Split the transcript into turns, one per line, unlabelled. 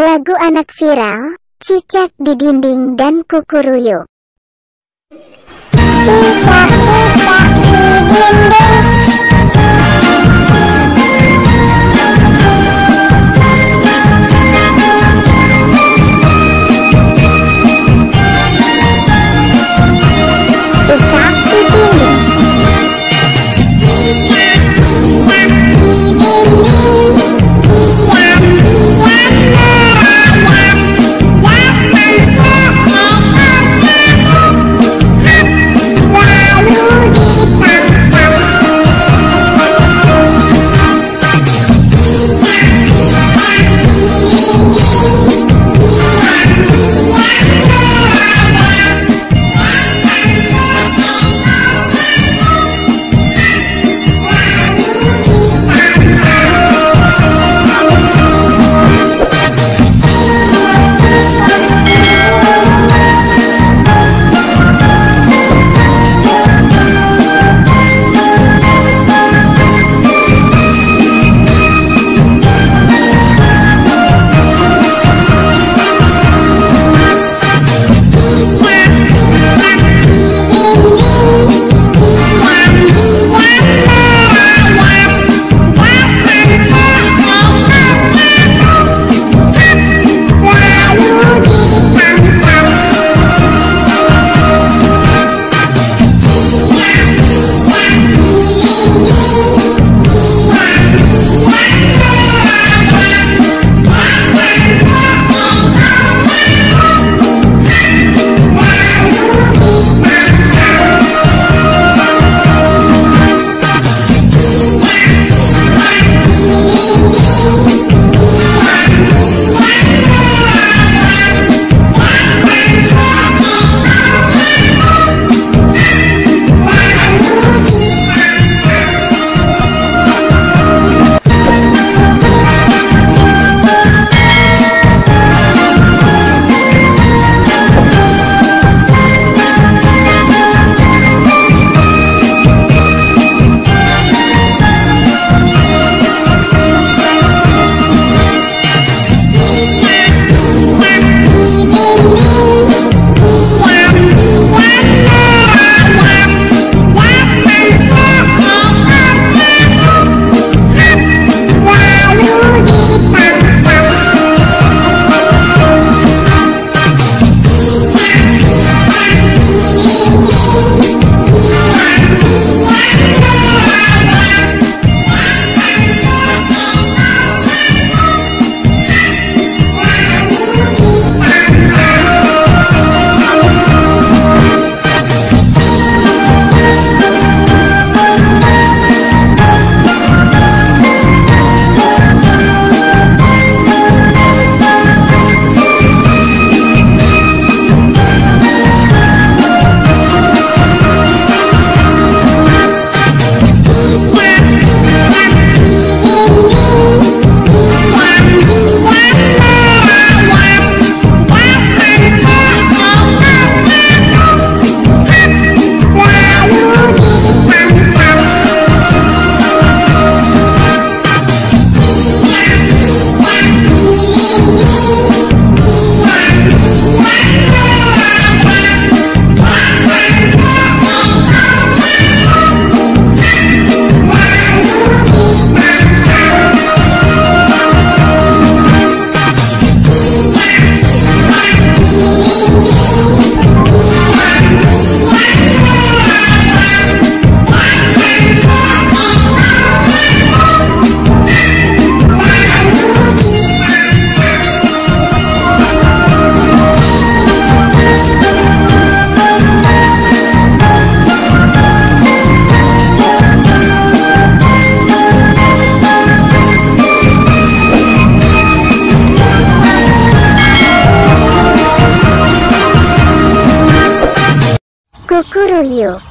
Lagu anak viral, cicak di dinding dan
kukuruyuk. Cicak, cicak di dinding.
you?